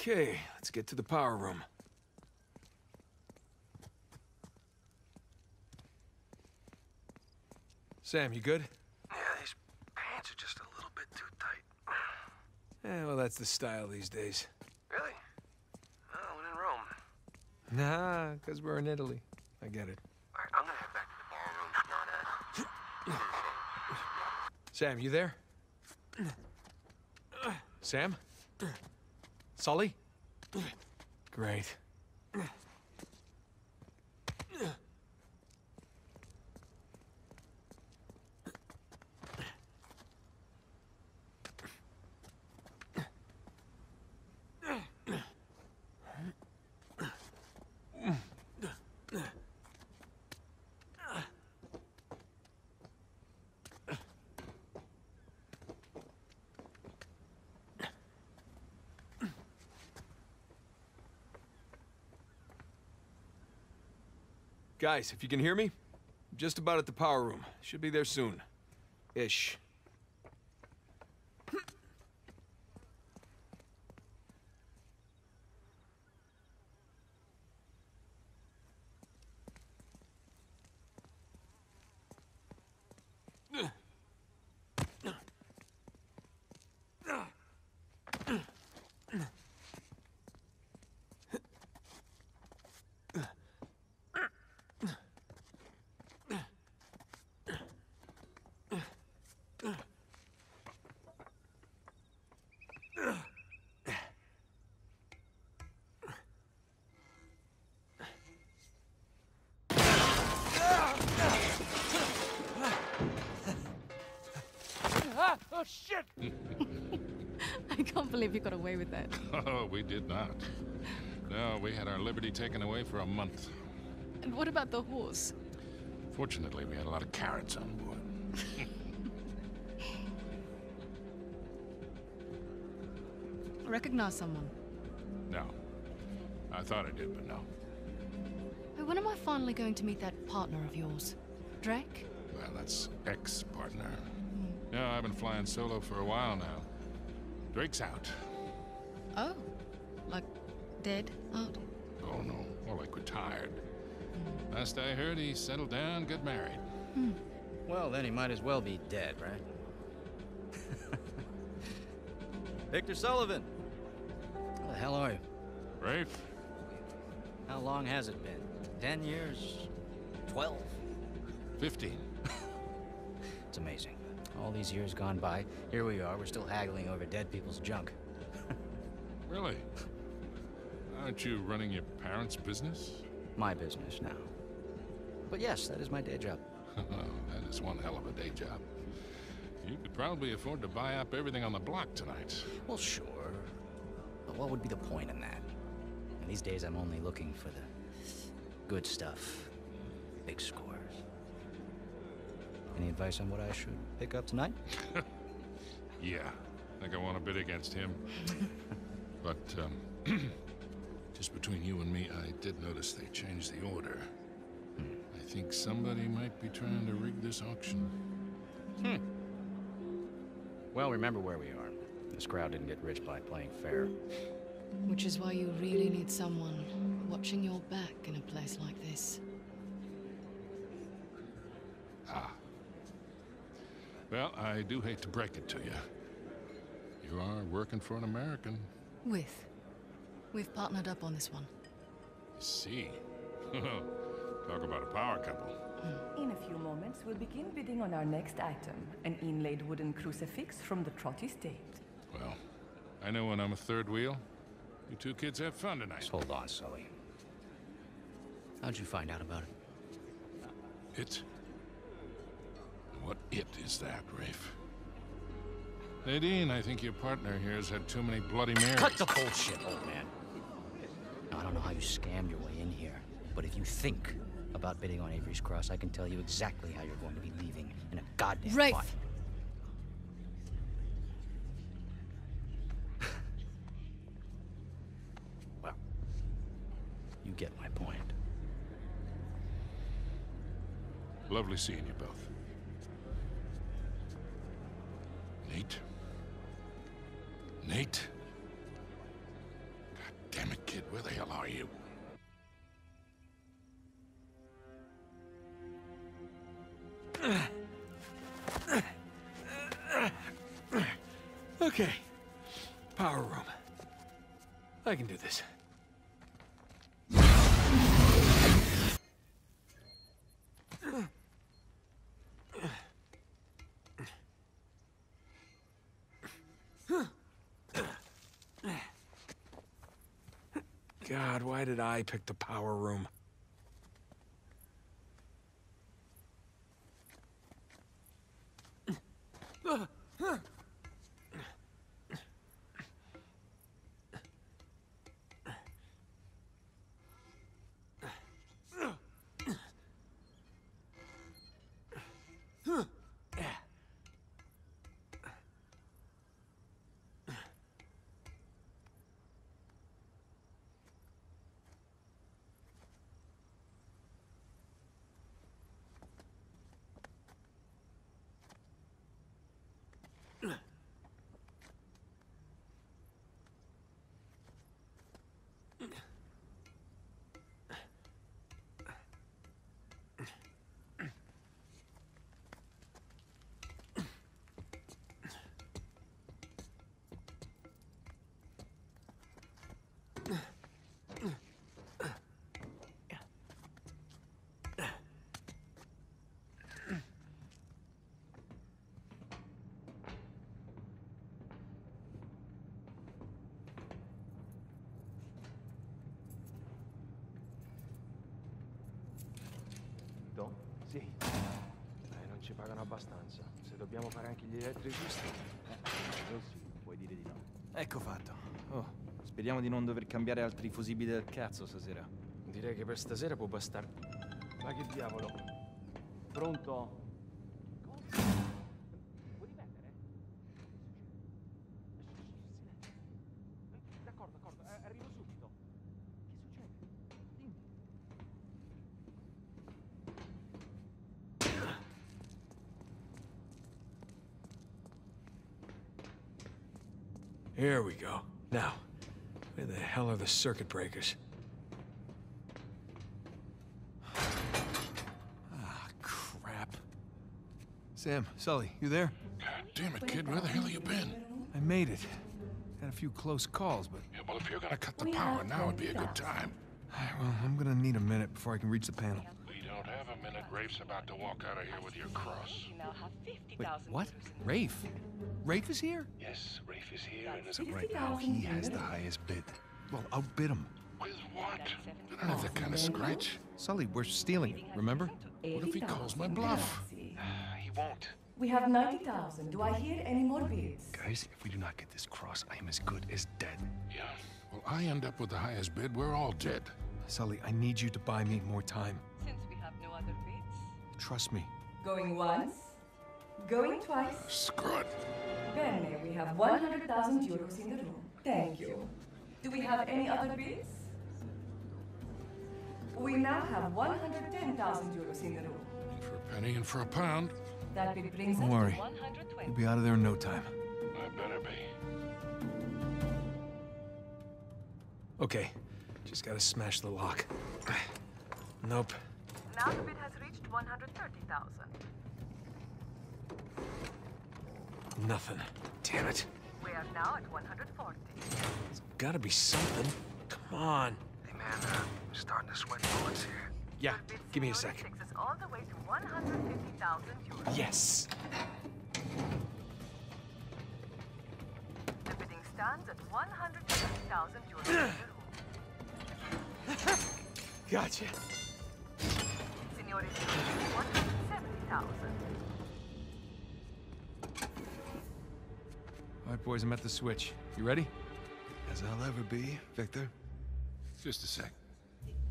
Okay, let's get to the power room. Sam, you good? Yeah, these pants are just a little bit too tight. Yeah, well, that's the style these days. Really? Oh, when in Rome. Nah, because we're in Italy. I get it. All right, I'm gonna head back to the ballroom Dad. Sam, you there? Sam? Sully? Great. Guys, if you can hear me, I'm just about at the power room. Should be there soon. Ish. Oh, shit! I can't believe you got away with that. Oh, we did not. No, we had our liberty taken away for a month. And what about the horse? Fortunately, we had a lot of carrots on board. Recognize someone? No. I thought I did, but no. When am I finally going to meet that partner of yours? Drake? Well, that's ex-partner. Hmm. Yeah, I've been flying solo for a while now. Drake's out. Oh. Like dead out? Oh, no. More like retired. Hmm. Last I heard, he settled down, got married. Hmm. Well, then he might as well be dead, right? Victor Sullivan! How the hell are you? Rafe? How long has it been? Ten years? Twelve? 15. It's amazing. All these years gone by, here we are, we're still haggling over dead people's junk. Really? Aren't you running your parents' business? My business now. But yes, that is my day job. Oh, that is one hell of a day job. You could probably afford to buy up everything on the block tonight. Well, sure. But what would be the point in that? And these days, I'm only looking for the good stuff. Big scores. Any advice on what I should pick up tonight? Yeah, I think I want to bid against him. but, um, just between you and me, I did notice they changed the order. I think somebody might be trying to rig this auction. Hmm. Well, remember where we are. This crowd didn't get rich by playing fair. Which is why you really need someone watching your back in a place like this. Well, I do hate to break it to you. You are working for an American. With. We've partnered up on this one. I see. Talk about a power couple. In a few moments, we'll begin bidding on our next item an inlaid wooden crucifix from the Trott estate. Well, I know when I'm a third wheel. You two kids have fun tonight. Just hold on, Sully. How'd you find out about it? It? What it is that, Rafe? Nadine, I think your partner here has had too many Bloody Marys. Cut the bullshit, old man. I don't know how you scammed your way in here, but if you think about bidding on Avery's Cross, I can tell you exactly how you're going to be leaving in a goddamn Rafe! fight. well, you get my point. Lovely seeing you both. Nate? God damn it, kid, where the hell are you? Okay. Power room. I can do this. God, why did I pick the power room? Do? Sì. Eh, non ci pagano abbastanza. Se dobbiamo fare anche gli elettricisti. Eh, oh sì, puoi dire di no. Ecco fatto. Oh, speriamo di non dover cambiare altri fusibili del cazzo stasera. Direi che per stasera può bastare. Ma che diavolo? Pronto? Here we go. Now, where the hell are the circuit breakers? Ah, crap. Sam, Sully, you there? God damn it, kid, where the hell have you been? I made it. Had a few close calls, but Yeah, well, if you're gonna cut the power have now, would be a good plenty time. well, I'm gonna need a minute before I can reach the panel. We don't have a minute. Rafe's about to walk out of here with your cross. We now have Wait, what? Rafe? Rafe is here? Yes, Rafe is here, and as of right right now, He has the highest bid. Well, outbid him. with what? I don't have that kind of scratch. Sully, we're stealing it, remember? What if he calls my bluff? Ah, he won't. We have 90,000. Do I hear any more bids? Guys, if we do not get this cross, I am as good as dead. Yeah. Well, I end up with the highest bid. We're all dead. Sully, I need you to buy me more time. Trust me. Going once, going twice. Screw it. Bene, we have 100,000 euros in the room. Thank you. Do we have any other bids? We now have 110,000 euros in the room. For a penny and for a pound, That bid brings Don't us worry. to 120. We'll be out of there in no time. I better be. Okay, just gotta smash the lock. Nope. Now the bid has reached 130,000. Nothing. Damn it. We are now at 140. Gotta be something. Come on. Hey man, uh, I'm starting to sweat bullets here. Yeah, give me a second. All the way to Yes. The bidding stands at 150,000 euros in the room. 170,000. All right, boys, I'm at the switch. You ready? As I'll ever be, Victor. Just a sec.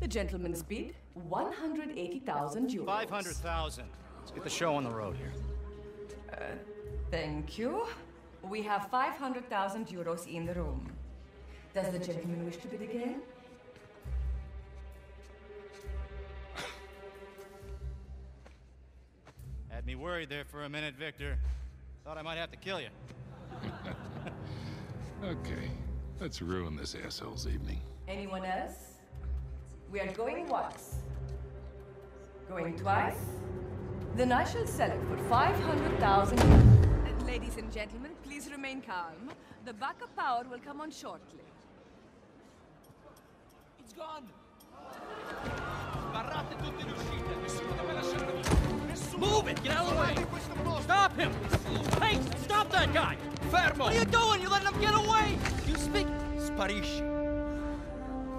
The gentleman's bid, 180,000 euros. 500,000. Let's get the show on the road here. Uh, thank you. We have 500,000 euros in the room. Does the gentleman wish to bid again? Me worried there for a minute, Victor. Thought I might have to kill you. Okay, let's ruin this asshole's evening. Anyone else? We are going once. Going twice? Then I shall sell it for 500,000. And ladies and gentlemen, please remain calm. The backup power will come on shortly. It's gone! Sbarrate tutte le uscite, nessuno deve lasciare via! Nessuno! Move it! Get out of the way! Stop him! Hey, stop that guy! Fermo! What are you doing? You're letting him get away! You speak... Sparisci.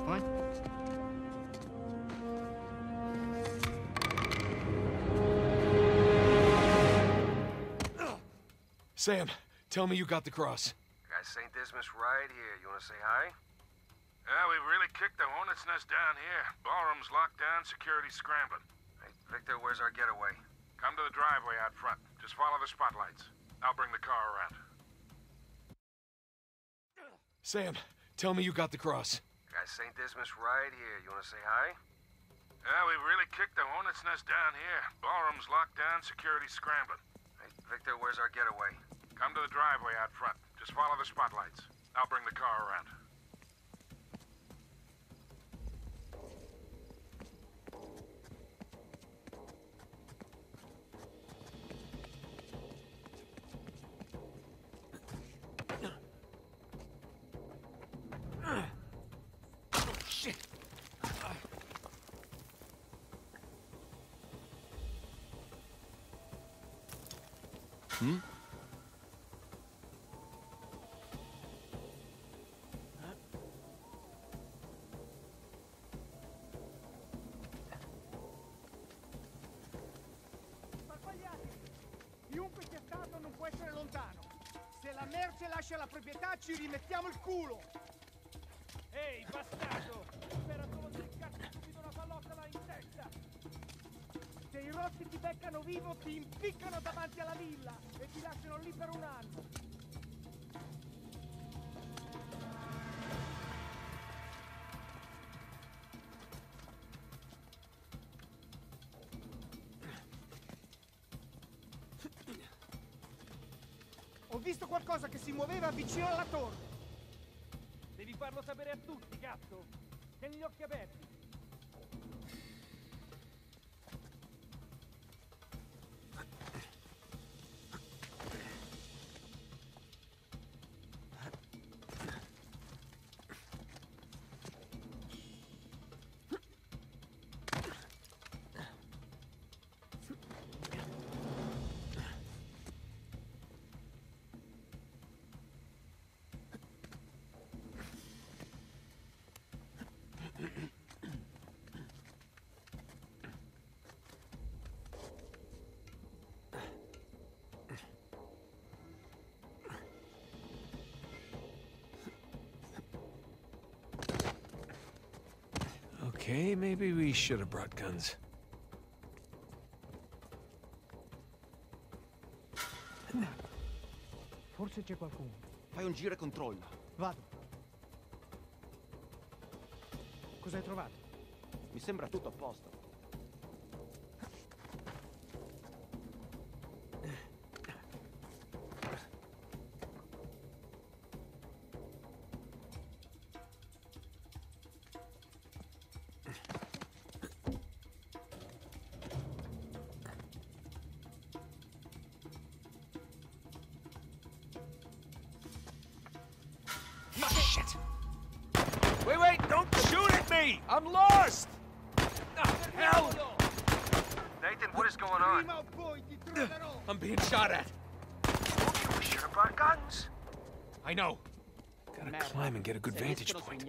What? Sam, tell me you got the cross. Got St. Dismas right here. You wanna say hi? Yeah, we've really kicked the hornet's nest down here. Ballroom's locked down, security scrambling. Hey, Victor, where's our getaway? Come to the driveway out front. Just follow the spotlights. I'll bring the car around. Sam, tell me you got the cross. Got St. Dismas right here. You wanna say hi? Yeah, we've really kicked the hornet's nest down here. Ballroom's locked down, security's scrambling. Hey, Victor, where's our getaway? Come to the driveway out front. Just follow the spotlights. I'll bring the car around. Sbagliate! Chiunque sia stato non può essere lontano. Se la merce lascia la proprietà ci rimettiamo il culo. Ehi, bastardo! Spera solo il cazzo subito una pallottola in testa! Se i rossi ti beccano vivo ti impiccano davanti alla villa Ho visto qualcosa che si muoveva vicino alla torre. Devi farlo sapere a tutti, cazzo. Tieni gli occhi aperti. Okay, maybe we should have brought guns. Forse c'è qualcuno. Fai un giro e controlla. Vado. Cos'hai trovato? Mi sembra tutto a posto. Shit! Wait, wait! Don't shoot at me! I'm lost! Ah, hell! Nathan, what is going on? I'm being shot at. We should have brought guns. I know. Gotta climb and get a good Se vantage point.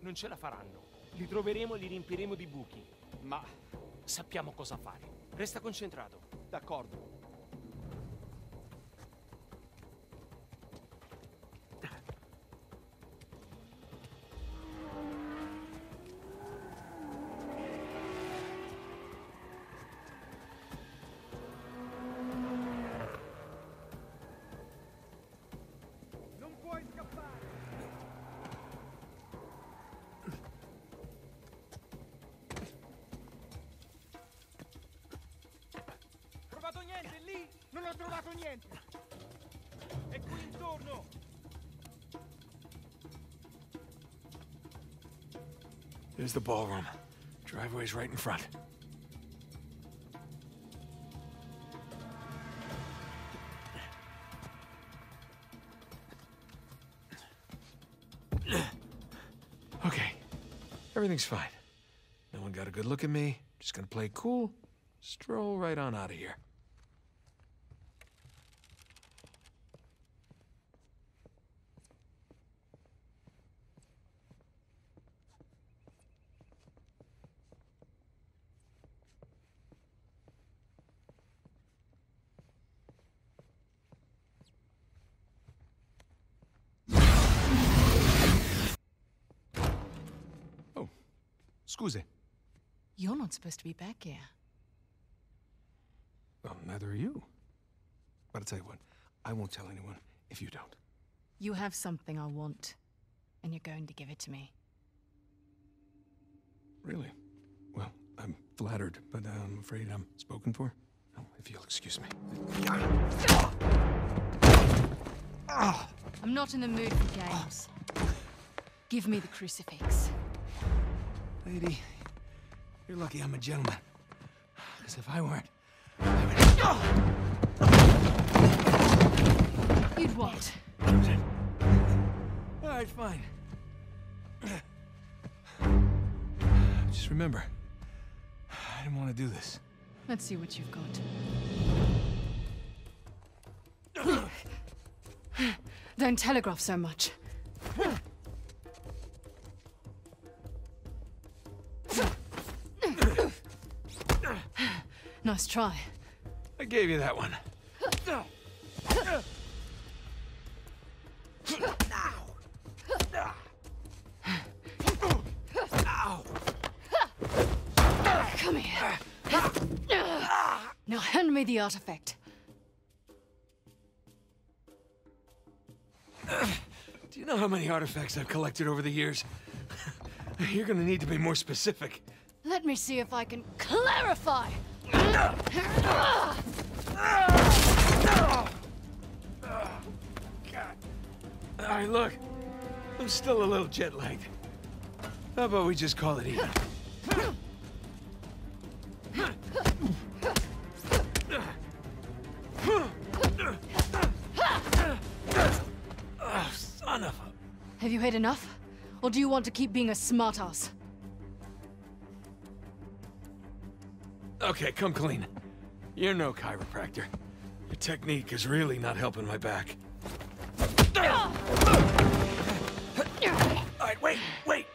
non ce la faranno. Li troveremo e li riempiremo di buchi. Ma sappiamo cosa fare. Resta concentrato. D'accordo. Niente. E qui intorno. There's the ballroom. Driveway's right in front. Okay. Everything's fine. No one got a good look at me. Just gonna play cool. Stroll right on out of here. Scusi. You're not supposed to be back here. Well, neither are you. But I'll tell you what, I won't tell anyone if you don't. You have something I want, and you're going to give it to me. Really? Well, I'm flattered, but I'm afraid I'm spoken for. Oh, if you'll excuse me. I'm not in the mood for games. Give me the crucifix. Lady, you're lucky I'm a gentleman. Because if I weren't, You'd what? All right, fine. Just remember, I didn't want to do this. Let's see what you've got. Don't telegraph so much. Nice try. I gave you that one. Come here. Now hand me the artifact. Do you know how many artifacts I've collected over the years? You're gonna need to be more specific. Let me see if I can clarify. Right, look. I'm still a little jet lagged. How about we just call it even? Son of a... Have you had enough? Or do you want to keep being a smartass? Okay, come clean. You're no chiropractor. Your technique is really not helping my back. All right, wait, wait.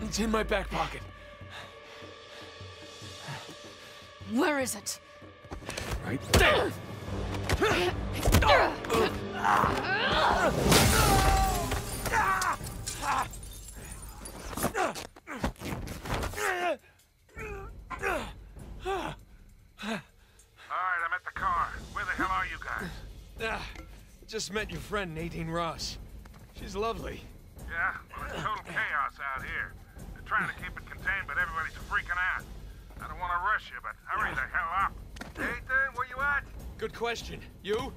It's in my back pocket. Where is it? Right there. Oh. Ah. All right, I'm at the car. Where the hell are you guys? Ah, just met your friend Nadine Ross. She's lovely. Yeah? Well, it's total chaos out here. They're trying to keep it contained, but everybody's freaking out. I don't want to rush you, but hurry the hell up. Nathan, where you at? Good question. You?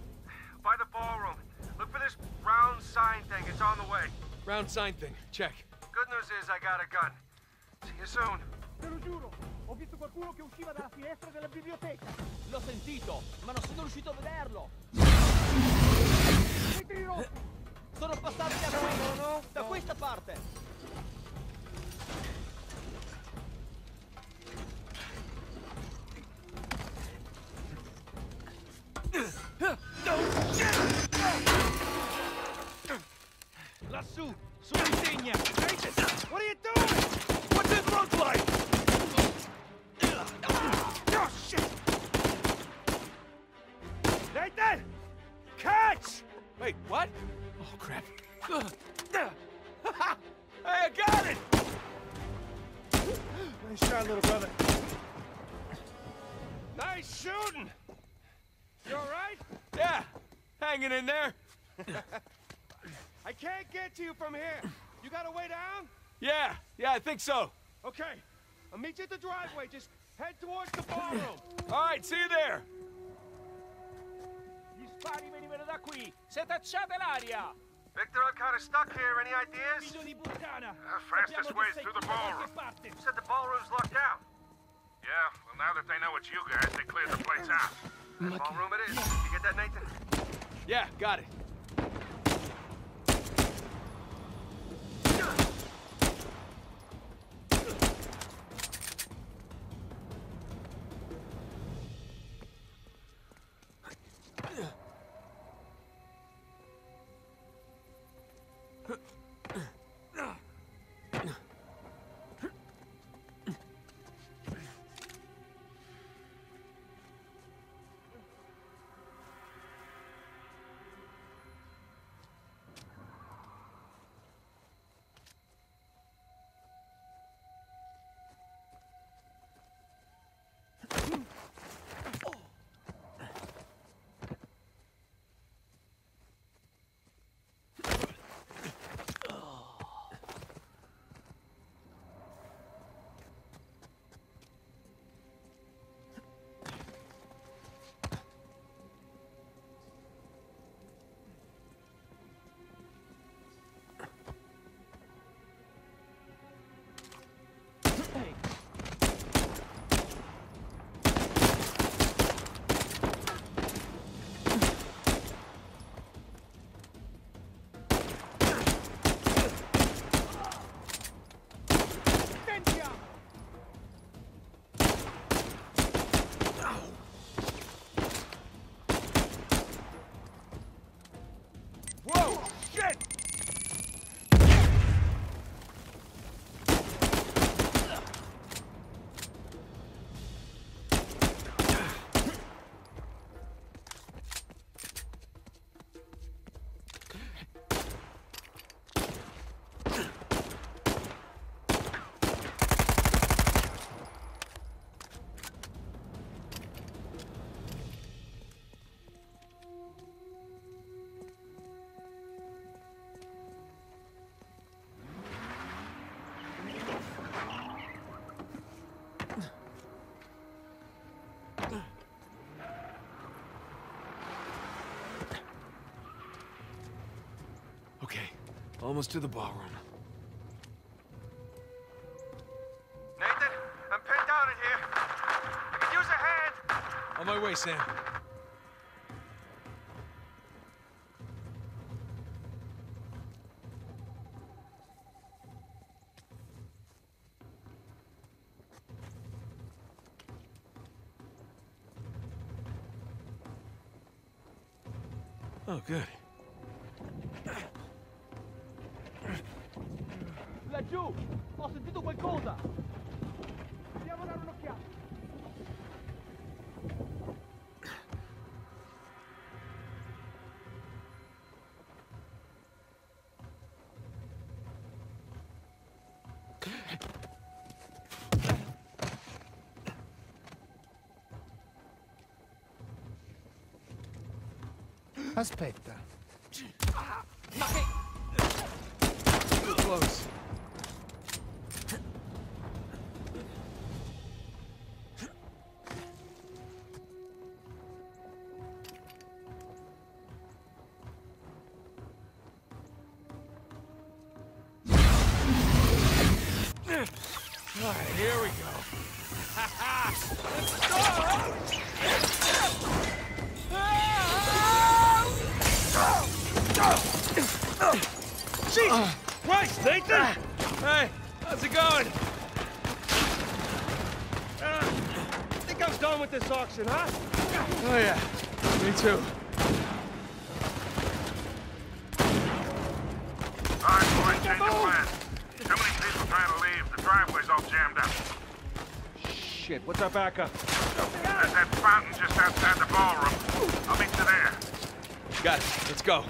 By the ballroom. Look for this round sign thing. It's on the way. Round sign thing. Check. Good news is I got a gun. See you soon. Ho visto qualcuno che usciva dalla finestra della biblioteca. L'ho sentito, ma non sono riuscito a vederlo. Sono passati da qui, da questa parte. Lassù, sull'insegna. Nathan, what are you doing? What's it look like? Oh, shit! Nathan! Catch! Wait, what? Oh, crap. hey, I got it! Nice shot, little brother. Nice shooting! You alright? Yeah, hanging in there. I can't get to you from here. You got a way down? Yeah, yeah, I think so. Okay. I'll meet you at the driveway. Just head towards the ballroom. All right, see you there. Gli spari venivano da qui. Si è tacciata l'aria. Victor, I'm kind of stuck here. Any ideas? Di puttana! The fastest way is through the ballroom. You said the ballroom's locked out. Yeah, well, now that they know it's you guys, they cleared the place out. Ballroom it is. You get that, Nathan? Yeah, got it. Almost to the ballroom. Nathan, I'm pinned down in here. I could use a hand. On my way, Sam. Oh, good. Laggiù! Ho sentito qualcosa! Andiamo a dare un'occhiata! Aspetta. Ma che... Close. Right, here we go. Jesus Christ, Nathan! Hey, how's it going? Uh, think I'm done with this auction, huh? Oh yeah, me too. All right, boys, change of plan. Too many people trying to leave. The driveway's all jammed up. Shit, what's our backup? There's that fountain just outside the ballroom. I'll meet you there. Got it. Let's go.